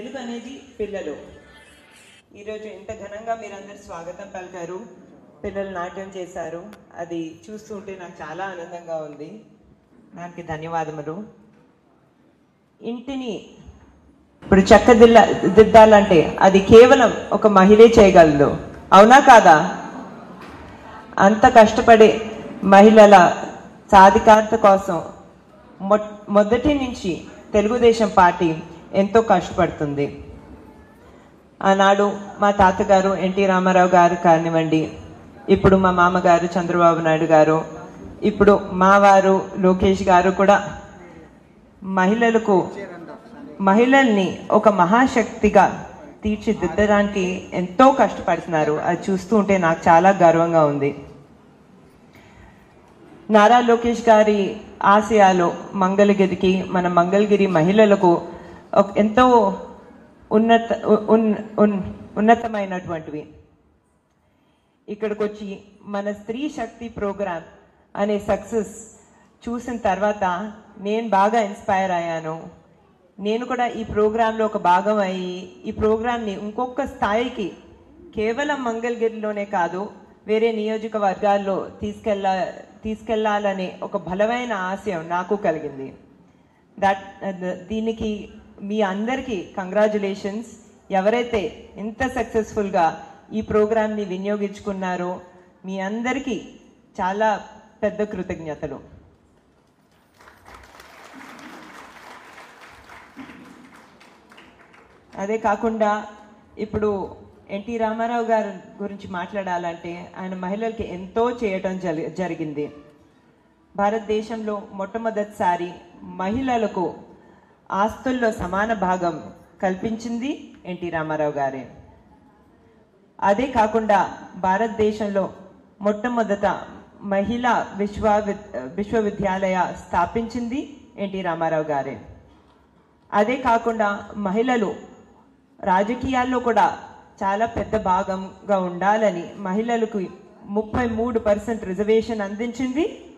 వెలుగు అనేది పిల్లలు. ఈరోజు ఇంత ఘనంగా మీరందరూ స్వాగతం పలికారు. పిల్లలు నాట్యం చేశారు. అది చూస్తుంటే నాకు చాలా ఆనందంగా ఉంది. దానికి ధన్యవాదములు. ఇంటిని ఇప్పుడు చక్కదిల్ల దిద్దాలంటే అది కేవలం ఒక మహిళే చేయగలదు. అవునా కాదా? అంత కష్టపడే మహిళల సాధికారత కోసం మొ మొదటి నుంచి తెలుగుదేశం పార్టీ ఎంతో కష్టపడుతుంది. ఆనాడు మా తాతగారు ఎన్టీ రామారావు గారు కానివ్వండి ఇప్పుడు మా మామగారు చంద్రబాబు నాయుడు గారు ఇప్పుడు మా వారు లోకేష్ గారు కూడా మహిళలకు మహిళల్ని ఒక మహాశక్తిగా తీర్చిదిద్దడానికి ఎంతో కష్టపడుతున్నారు. అది చూస్తూ ఉంటే నాకు చాలా గర్వంగా ఉంది. నారా లోకేష్ గారి ఆశయాలు మంగళగిరికి మన మంగళగిరి మహిళలకు ఎంతో ఉన్నత ఉన్- ఉన్నతమైనటువంటివి. ఇక్కడికి వచ్చి మన స్త్రీ శక్తి ప్రోగ్రామ్ అనే సక్సెస్ చూసిన తర్వాత నేను బాగా ఇన్స్పైర్ అయ్యాను. నేను కూడా ఈ ప్రోగ్రాంలో ఒక భాగం అయ్యి ఈ ప్రోగ్రాంని ఇంకొక స్థాయికి కేవలం మంగళగిరిలోనే కాదు వేరే నియోజకవర్గాల్లో తీసుకెళ్ళ తీసుకెళ్ళాలనే ఒక బలమైన ఆశయం నాకు కలిగింది. దట్ దీనికి మీ అందరికీ కంగ్రాచులేషన్స్ ఎవరైతే ఇంత సక్సెస్ఫుల్గా ఈ ప్రోగ్రామ్ని వినియోగించుకున్నారో మీ అందరికీ చాలా పెద్ద కృతజ్ఞతలు. అదే కాకుండా ఇప్పుడు ఎన్టీ రామారావు గారి గురించి మాట్లాడాలంటే ఆయన మహిళలకి ఎంతో చేయటం జరిగింది. భారతదేశంలో మొట్టమొదటిసారి మహిళలకు ఆస్తుల్లో సమాన భాగం కల్పించింది ఎన్టీ రామారావు గారే. అదే కాకుండా భారతదేశంలో మొట్టమొదట మహిళా విశ్వవి విశ్వవిద్యాలయ స్థాపించింది ఎన్టీ రామారావు గారే. అదే కాకుండా మహిళలు రాజకీయాల్లో కూడా చాలా పెద్ద భాగంగా ఉండాలని మహిళలకు ముప్పై మూడు పర్సెంట్ రిజర్వేషన్ అందించింది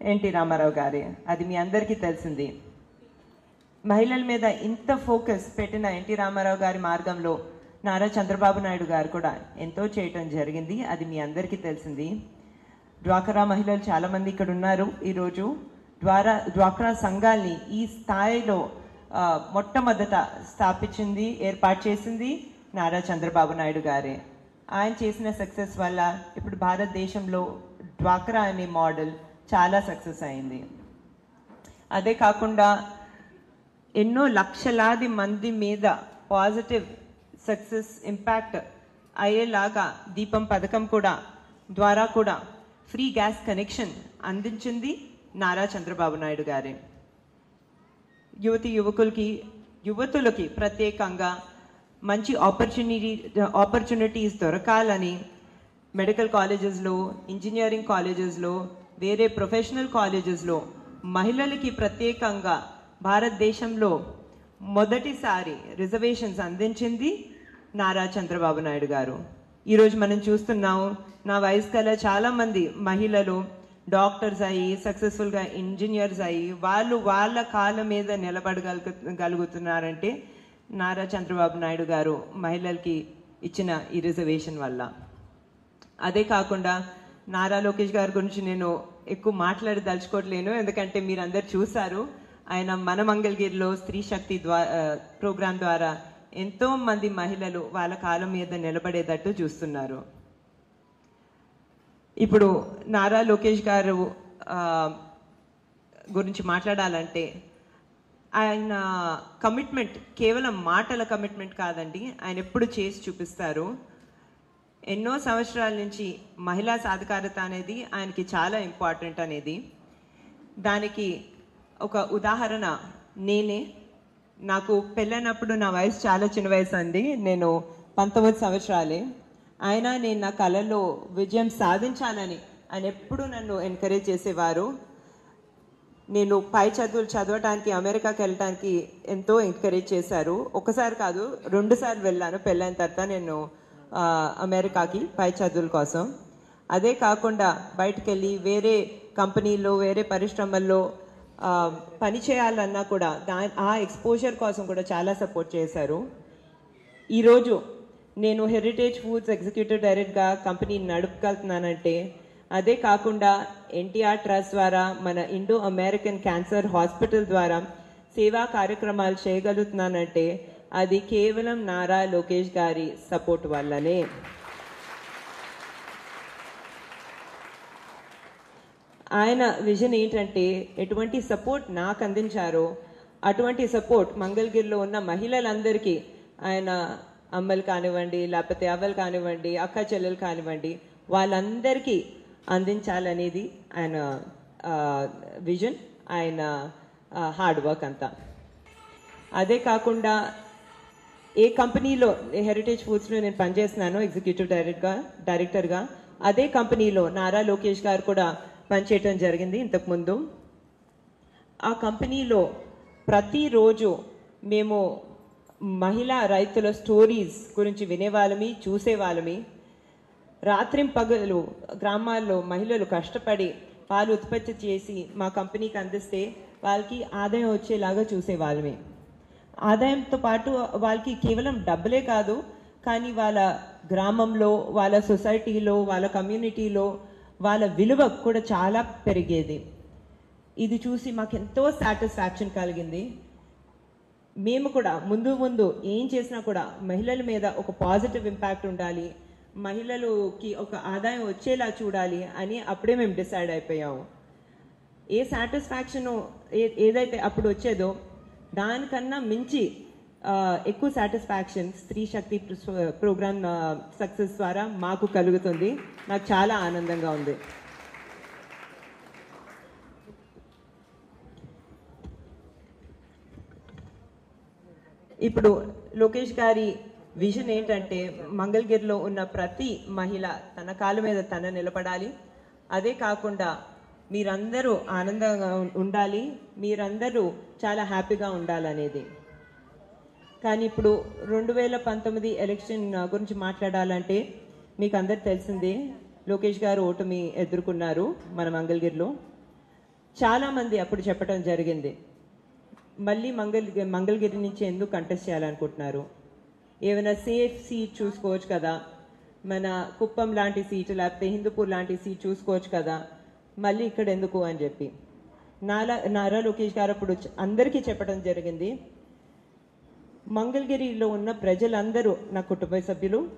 ఎన్టీ రామారావు గారే. అది మీ అందరికీ తెలిసింది. మహిళల మీద ఇంత ఫోకస్ పెట్టిన ఎన్టీ రామారావు గారి మార్గంలో నారా చంద్రబాబు నాయుడు గారు కూడా ఎంతో చేయటం జరిగింది. అది మీ అందరికీ తెలిసింది. డ్వాక్రా మహిళలు చాలామంది ఇక్కడ ఉన్నారు ఈరోజు. ద్వారా డ్వాక్రా సంఘాల్ని ఈ స్థాయిలో మొట్టమొదట స్థాపించింది ఏర్పాటు చేసింది నారా చంద్రబాబు నాయుడు గారే. ఆయన చేసిన సక్సెస్ వల్ల ఇప్పుడు భారతదేశంలో డ్వాక్రా అనే మోడల్ చాలా సక్సెస్ అయింది. అదే కాకుండా ఎన్నో లక్షలాది మంది మీద పాజిటివ్ సక్సెస్ ఇంపాక్ట్ అయ్యేలాగా దీపం పథకం కూడా ద్వారా కూడా ఫ్రీ గ్యాస్ కనెక్షన్ అందించింది నారా చంద్రబాబు నాయుడు గారే. యువతి యువకులకి యువతులకి ప్రత్యేకంగా మంచి ఆపర్చునిటీ ఆపర్చునిటీస్ దొరకాలని మెడికల్ కాలేజెస్లో ఇంజనీరింగ్ కాలేజెస్లో వేరే ప్రొఫెషనల్ కాలేజెస్లో మహిళలకి ప్రత్యేకంగా భారతదేశంలో మొదటిసారి రిజర్వేషన్స్ అందించింది నారా చంద్రబాబు నాయుడు గారు. ఈరోజు మనం చూస్తున్నాం నా వయసు గల చాలామంది మహిళలు డాక్టర్స్ అయ్యి సక్సెస్ఫుల్గా ఇంజనీర్స్ అయ్యి వాళ్ళు వాళ్ళ కాళ్ళ మీద నిలబడగలుగు గలుగుతున్నారంటే నారా చంద్రబాబు నాయుడు గారు మహిళలకి ఇచ్చిన ఈ రిజర్వేషన్ వల్ల. అదే కాకుండా నారా లోకేష్ గారి గురించి నేను ఎక్కువ మాట్లాడదలుచుకోవట్లేను ఎందుకంటే మీరు అందరు చూశారు. ఆయన మన మంగళగిరిలో స్త్రీ శక్తి ద్వా ప్రోగ్రాం ద్వారా ఎంతో మంది మహిళలు వాళ్ళ కాలం మీద నిలబడేటట్టు చూస్తున్నారు. ఇప్పుడు నారా లోకేష్ గారు గురించి మాట్లాడాలంటే ఆయన కమిట్మెంట్ కేవలం మాటల కమిట్మెంట్ కాదండి ఆయన ఎప్పుడు చేసి చూపిస్తారు. ఎన్నో సంవత్సరాల నుంచి మహిళా సాధికారత అనేది ఆయనకి చాలా ఇంపార్టెంట్ అనేది. దానికి ఒక ఉదాహరణ. నేనే నాకు పెళ్ళైనప్పుడు నా వయసు చాలా చిన్న వయసు అండి. నేను పంతొమ్మిది సంవత్సరాలే. అయినా నేను నా కళలో విజయం సాధించాలని ఆయన ఎప్పుడూ నన్ను ఎంకరేజ్ చేసేవారు. నేను పై చదువులు చదవటానికి అమెరికాకి వెళ్ళటానికి ఎంతో ఎంకరేజ్ చేశారు. ఒకసారి కాదు రెండుసార్లు వెళ్ళాను పెళ్ళైన తర్వాత నేను అమెరికాకి పై చదువుల కోసం. అదే కాకుండా బయటకు వెళ్ళి వేరే కంపెనీల్లో వేరే పరిశ్రమల్లో పని చేయాలన్నా కూడా దా ఆ ఎక్స్పోజర్ కోసం కూడా చాలా సపోర్ట్ చేశారు. ఈరోజు నేను హెరిటేజ్ ఫుడ్స్ ఎగ్జిక్యూటివ్ డైరెక్ట్గా కంపెనీ నడుపుకెళ్తున్నానంటే అదే కాకుండా ఎన్టీఆర్ ట్రస్ట్ ద్వారా మన ఇండో అమెరికన్ క్యాన్సర్ హాస్పిటల్ ద్వారా సేవా కార్యక్రమాలు చేయగలుగుతున్నానంటే అది కేవలం నారా లోకేష్ గారి సపోర్ట్ వల్లనే. ఆయన విజన్ ఏంటంటే ఎటువంటి సపోర్ట్ నాకు అందించారో అటువంటి సపోర్ట్ మంగళగిరిలో ఉన్న మహిళలందరికీ ఆయన అమ్మలు కానివ్వండి లేకపోతే అవ్వలు కానివ్వండి అక్క చెల్లెలు కానివ్వండి వాళ్ళందరికీ అందించాలనేది ఆయన విజన్ ఆయన హార్డ్ వర్క్ అంతా. అదే కాకుండా ఏ కంపెనీలో హెరిటేజ్ ఫుడ్స్లో నేను పనిచేస్తున్నాను ఎగ్జిక్యూటివ్ డైరెక్ట్గా డైరెక్టర్గా అదే కంపెనీలో నారా లోకేష్ గారు కూడా పనిచేయటం జరిగింది ఇంతకుముందు. ఆ కంపెనీలో ప్రతిరోజు మేము మహిళా రైతుల స్టోరీస్ గురించి వినేవాళ్ళమి చూసేవాళ్ళమి. రాత్రి పగలు గ్రామాల్లో మహిళలు కష్టపడి పాలు ఉత్పత్తి చేసి మా కంపెనీకి అందిస్తే వాళ్ళకి ఆదాయం వచ్చేలాగా చూసేవాళ్ళమే. ఆదాయంతో పాటు వాళ్ళకి కేవలం డబ్బులే కాదు కానీ వాళ్ళ గ్రామంలో వాళ్ళ సొసైటీలో వాళ్ళ కమ్యూనిటీలో వాళ్ళ విలువ కూడా చాలా పెరిగేది. ఇది చూసి మాకు ఎంతో సాటిస్ఫాక్షన్ కలిగింది. మేము కూడా ముందు ముందు ఏం చేసినా కూడా మహిళల మీద ఒక పాజిటివ్ ఇంపాక్ట్ ఉండాలి మహిళలకి ఒక ఆదాయం వచ్చేలా చూడాలి అని అప్పుడే మేము డిసైడ్ అయిపోయాము. ఏ సాటిస్ఫాక్షన్ ఏదైతే అప్పుడు వచ్చేదో దానికన్నా మించి ఎక్కువ సాటిస్ఫాక్షన్ స్త్రీ శక్తి ప్రోగ్రామ్ సక్సెస్ ద్వారా మాకు కలుగుతుంది. నాకు చాలా ఆనందంగా ఉంది. ఇప్పుడు లోకేష్ గారి విజన్ ఏంటంటే మంగళగిరిలో ఉన్న ప్రతి మహిళ తన కాళ్ళ మీద తన నిలబడాలి. అదే కాకుండా మీరందరూ ఆనందంగా ఉండాలి. మీరందరూ చాలా హ్యాపీగా ఉండాలనేది. కానీ ఇప్పుడు రెండు వేల పంతొమ్మిది ఎలక్షన్ గురించి మాట్లాడాలంటే మీకు అందరు తెలిసిందే లోకేష్ గారు ఓటమి ఎదుర్కొన్నారు మన మంగళగిరిలో. చాలామంది అప్పుడు చెప్పడం జరిగింది మళ్ళీ మంగళ మంగళగిరి నుంచి ఎందుకు కంటెస్ట్ చేయాలనుకుంటున్నారు? ఏమైనా సేఫ్ సీట్ చూసుకోవచ్చు కదా మన కుప్పం లాంటి సీటు లేకపోతే హిందూపూర్ లాంటి సీట్ చూసుకోవచ్చు కదా మళ్ళీ ఇక్కడ ఎందుకు అని చెప్పి. నాలా నారా లోకేష్ గారు అప్పుడు అందరికీ చెప్పడం జరిగింది మంగళగిరిలో ఉన్న ప్రజలందరూ నా కుటుంబ సభ్యులు.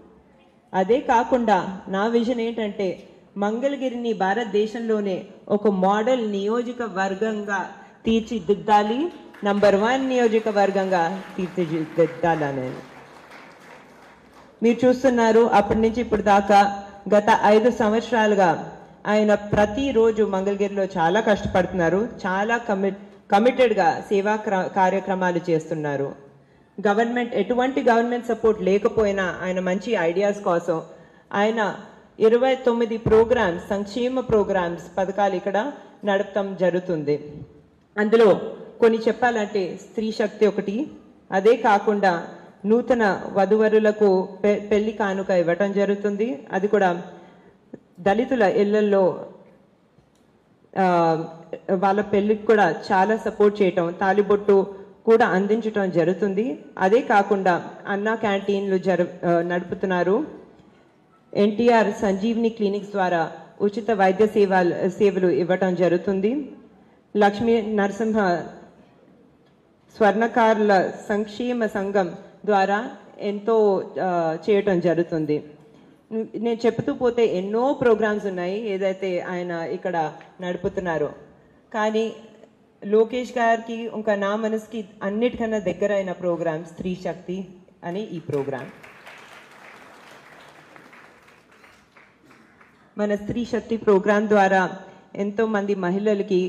అదే కాకుండా నా విజన్ ఏంటంటే మంగళగిరిని భారతదేశంలోనే ఒక మోడల్ నియోజకవర్గంగా తీర్చిదిద్దాలి. నంబర్ వన్ నియోజకవర్గంగా తీర్చిదిద్దాలని మీరు చూస్తున్నారు అప్పటి నుంచి ఇప్పుడు దాకా గత ఐదు సంవత్సరాలుగా ఆయన ప్రతిరోజు మంగళగిరిలో చాలా కష్టపడుతున్నారు. చాలా కమిట్ కమిటెడ్గా సేవా క్ర- కార్యక్రమాలు చేస్తున్నారు. గవర్నమెంట్ ఎటువంటి గవర్నమెంట్ సపోర్ట్ లేకపోయినా ఆయన మంచి ఐడియాస్ కోసం ఆయన ఇరవై తొమ్మిది ప్రోగ్రామ్స్ సంక్షేమ ప్రోగ్రామ్స్ పథకాలు ఇక్కడ నడపటం జరుగుతుంది. అందులో కొన్ని చెప్పాలంటే స్త్రీ శక్తి ఒకటి అదే కాకుండా నూతన వధువరులకు పె- పెళ్ళి కానుక ఇవ్వటం జరుగుతుంది. అది కూడా దళితుల ఇళ్ళలో వాళ్ళ పెళ్ళికి కూడా చాలా సపోర్ట్ చేయటం తాలిబొట్టు కూడా అందించటం జరుగుతుంది. అదే కాకుండా అన్నా క్యాంటీన్లు జరు నడుపుతున్నారు. ఎన్టీఆర్ సంజీవిని క్లినిక్స్ ద్వారా ఉచిత వైద్య సేవ సేవలు ఇవ్వటం జరుగుతుంది. లక్ష్మీ నరసింహ స్వర్ణకారుల సంక్షేమ సంఘం ద్వారా ఎంతో చేయటం జరుగుతుంది. నేను చెప్తూ పోతే ఎన్నో ప్రోగ్రామ్స్ ఉన్నాయి ఏదైతే ఆయన ఇక్కడ నడుపుతున్నారో. కానీ లోకేష్ గారికి ఇంకా నా మనసుకి అన్నిటికన్నా దగ్గర అయిన ప్రోగ్రామ్ స్త్రీ శక్తి అని ఈ ప్రోగ్రామ్ మన స్త్రీ శక్తి ప్రోగ్రాం ద్వారా ఎంతో మంది మహిళలకి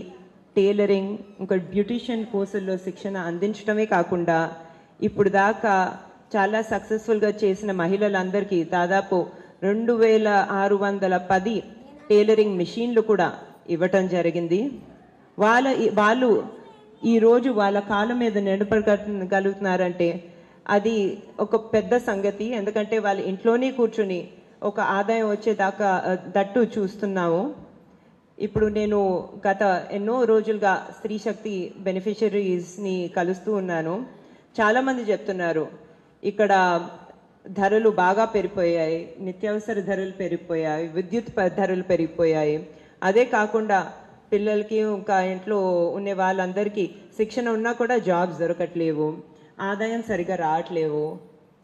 టైలరింగ్ ఇంకా బ్యూటిషియన్ కోర్సుల్లో శిక్షణ అందించడమే కాకుండా ఇప్పుడు దాకా చాలా సక్సెస్ఫుల్గా చేసిన మహిళలందరికీ దాదాపు రెండు వేల ఆరు వందల పది టైలరింగ్ మిషన్లు కూడా ఇవ్వటం జరిగింది. వాళ్ళ వాళ్ళు ఈరోజు వాళ్ళ కాళ్ళ మీద నిలబడగలుగుతున్నారంటే అది ఒక పెద్ద సంగతి. ఎందుకంటే వాళ్ళ ఇంట్లోనే కూర్చుని ఒక ఆదాయం వచ్చేదాకా దట్టు చూస్తున్నాము. ఇప్పుడు నేను గత ఎన్నో రోజులుగా స్త్రీ శక్తి బెనిఫిషరీస్ని కలుస్తూ ఉన్నాను. చాలామంది చెప్తున్నారు ఇక్కడ ధరలు బాగా పెరిగిపోయాయి నిత్యావసర ధరలు పెరిగిపోయాయి విద్యుత్ ధరలు పెరిగిపోయాయి. అదే కాకుండా పిల్లలకి ఇంకా ఇంట్లో ఉండే వాళ్ళందరికీ శిక్షణ ఉన్నా కూడా జాబ్స్ దొరకట్లేవు. ఆదాయం సరిగా రావట్లేవు.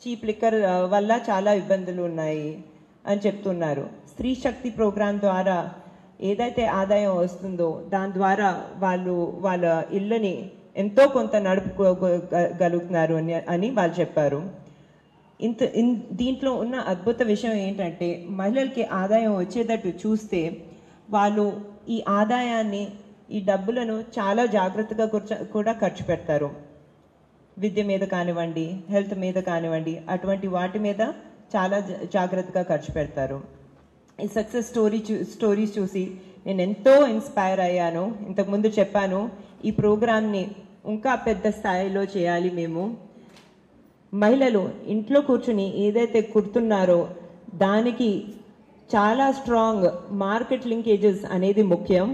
చీప్ లిక్కర్ వల్ల చాలా ఇబ్బందులు ఉన్నాయి అని చెప్తున్నారు. స్త్రీ శక్తి ప్రోగ్రాం ద్వారా ఏదైతే ఆదాయం వస్తుందో దాని ద్వారా వాళ్ళు వాళ్ళ ఇళ్ళని ఎంతో కొంత నడుపుకోగలుగుతున్నారు అని అని వాళ్ళు చెప్పారు. ఇంత ఇన్ దీంట్లో ఉన్న అద్భుత విషయం ఏంటంటే మహిళలకి ఆదాయం వచ్చేటట్టు చూస్తే వాళ్ళు ఈ ఆదాయాన్ని ఈ డబ్బులను చాలా జాగ్రత్తగా కూర్చ- కూడా ఖర్చు పెడతారు. విద్య మీద కానివ్వండి హెల్త్ మీద కానివ్వండి అటువంటి వాటి మీద చాలా జా- జాగ్రత్తగా ఖర్చు పెడతారు. ఈ సక్సెస్ స్టోరీ చూ స్టోరీస్ చూసి నేను ఎంతో ఇన్స్పైర్ అయ్యాను. ఇంతకుముందు చెప్పాను ఈ ప్రోగ్రామ్ని ఇంకా పెద్ద స్థాయిలో చేయాలి మేము. మహిళలు ఇంట్లో కూర్చుని ఏదైతే కుడుతున్నారో దానికి చాలా స్ట్రాంగ్ మార్కెట్ లింకేజెస్ అనేది ముఖ్యం.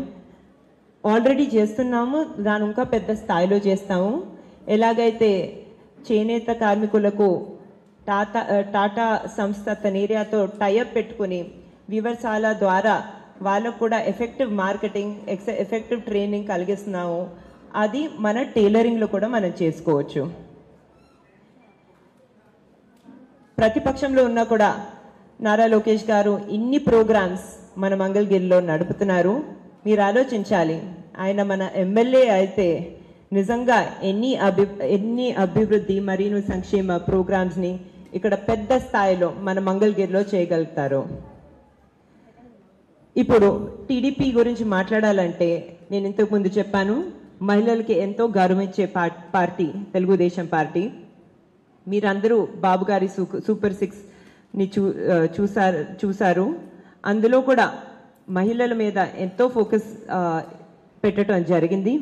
ఆల్రెడీ చేస్తున్నాము దాని ఇంకా పెద్ద స్థాయిలో చేస్తాము. ఎలాగైతే చేనేత కార్మికులకు టాటా టాటా సంస్థ తనేరియాతో టైఅప్ పెట్టుకుని వివర్సాల ద్వారా వాళ్ళకు కూడా ఎఫెక్టివ్ మార్కెటింగ్ ఎక్స ఎఫెక్టివ్ ట్రైనింగ్ కలిగిస్తున్నాము. అది మన టైలరింగ్లో కూడా మనం చేసుకోవచ్చు. ప్రతిపక్షంలో ఉన్నా కూడా నారా లోకేష్ గారు ఇన్ని ప్రోగ్రామ్స్ మన మంగళగిరిలో నడుపుతున్నారు. మీరు ఆలోచించాలి. ఆయన మన ఎమ్మెల్యే అయితే నిజంగా ఎన్ని అభి ఎన్ని అభివృద్ధి మరియు సంక్షేమ ప్రోగ్రామ్స్ని ఇక్కడ పెద్ద స్థాయిలో మన మంగళగిరిలో చేయగలుగుతారు. ఇప్పుడు టీడీపీ గురించి మాట్లాడాలంటే నేను ఇంతకు ముందు చెప్పాను. మహిళలకి ఎంతో గౌరవించే పార్టీ తెలుగుదేశం పార్టీ. మీరందరూ బాబు గారి సూ- సూపర్ సిక్స్ ని చూ చూసారు చూసారు అందులో కూడా మహిళల మీద ఎంతో ఫోకస్ పెట్టడం జరిగింది.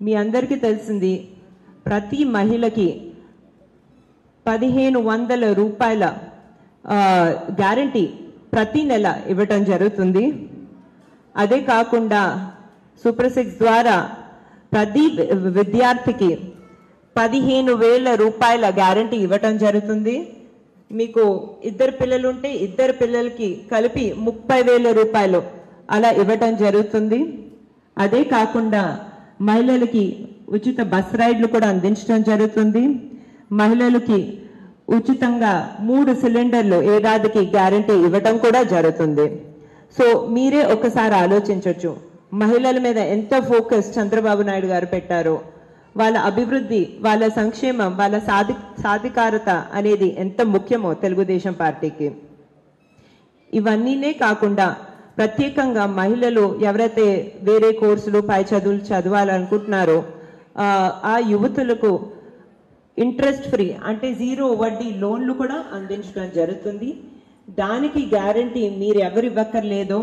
మీ అందరికీ తెలిసింది ప్రతి మహిళకి పదిహేను వందల రూపాయల గ్యారంటీ ప్రతి నెల ఇవ్వటం జరుగుతుంది. అదే కాకుండా సూపర్ సిక్స్ ద్వారా ప్రతి విద్యార్థికి పదిహేను వేల రూపాయల గ్యారంటీ ఇవ్వటం జరుగుతుంది. మీకు ఇద్దరు పిల్లలు ఉంటే ఇద్దరు పిల్లలకి కలిపి ముప్పై వేల రూపాయలు అలా ఇవ్వటం జరుగుతుంది. అదే కాకుండా మహిళలకి ఉచిత బస్ రైడ్లు కూడా అందించడం జరుగుతుంది. మహిళలకి ఉచితంగా మూడు సిలిండర్లు ఏడాదికి గ్యారంటీ ఇవ్వటం కూడా జరుగుతుంది. సో మీరే ఒకసారి ఆలోచించవచ్చు మహిళల మీద ఎంత ఫోకస్ చంద్రబాబు నాయుడు గారు పెట్టారో. వాళ్ళ అభివృద్ధి వాళ్ళ సంక్షేమం వాళ్ళ సాధి సాధికారత అనేది ఎంత ముఖ్యమో తెలుగుదేశం పార్టీకి. ఇవన్నీనే కాకుండా ప్రత్యేకంగా మహిళలు ఎవరైతే వేరే కోర్సులు పై చదువులు చదవాలనుకుంటున్నారో ఆ, ఆ యువతులకు ఇంట్రెస్ట్ ఫ్రీ అంటే జీరో వడ్డీ లోన్లు కూడా అందించడం జరుగుతుంది. దానికి గ్యారంటీ మీరు ఎవరు ఇవ్వక్కర్లేదో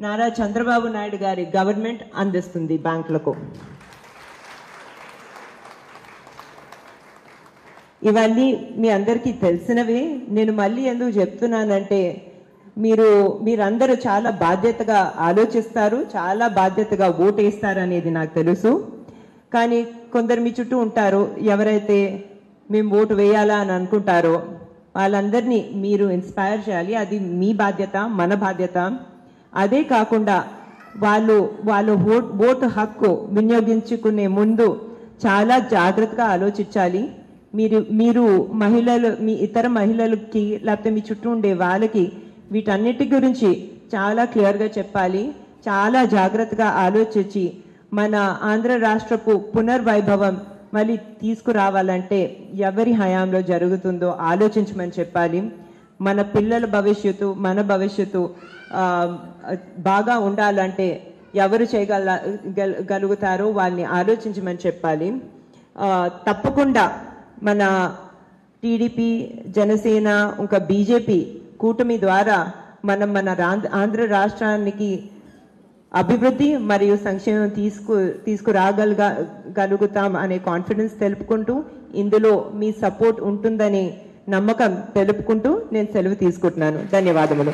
నారా చంద్రబాబు నాయుడు గారి గవర్నమెంట్ అందిస్తుంది బ్యాంకులకు. ఇవన్నీ మీ అందరికీ తెలిసినవే. నేను మళ్ళీ ఎందుకు చెప్తున్నానంటే మీరు మీరందరూ చాలా బాధ్యతగా ఆలోచిస్తారు చాలా బాధ్యతగా ఓటేస్తారు అనేది నాకు తెలుసు. కానీ కొందరు మీ చుట్టూ ఉంటారు ఎవరైతే మేము ఓటు వేయాలా అని అనుకుంటారో వాళ్ళందరినీ మీరు ఇన్స్పైర్ చేయాలి. అది మీ బాధ్యత మన బాధ్యత. అదే కాకుండా వాళ్ళు వాళ్ళు ఓట్ ఓటు హక్కు వినియోగించుకునే ముందు చాలా జాగ్రత్తగా ఆలోచించాలి. మీరు మీరు మహిళలు మీ ఇతర మహిళలకి లేకపోతే మీ చుట్టూ ఉండే వాళ్ళకి వీటన్నిటి గురించి చాలా క్లియర్గా చెప్పాలి. చాలా జాగ్రత్తగా ఆలోచించి మన ఆంధ్ర రాష్ట్రపు పునర్వైభవం మళ్ళీ తీసుకురావాలంటే ఎవరి హయాంలో జరుగుతుందో ఆలోచించమని చెప్పాలి. మన పిల్లల భవిష్యత్తు మన భవిష్యత్తు బాగా ఉండాలంటే ఎవరు చేయగల గలుగుతారో వాళ్ళని ఆలోచించమని చెప్పాలి. తప్పకుండా మన టీడీపీ జనసేన ఇంకా బీజేపీ కూటమి ద్వారా మనం మన ఆంధ్ర రాష్ట్రానికి అభివృద్ధి మరియు సంక్షేమం తీసుకు తీసుకురాగలగా గలుగుతాం అనే కాన్ఫిడెన్స్ తెలుపుకుంటూ ఇందులో మీ సపోర్ట్ ఉంటుందని నమ్మకం తెలుపుకుంటూ నేను సెలవు తీసుకుంటున్నాను. ధన్యవాదములు.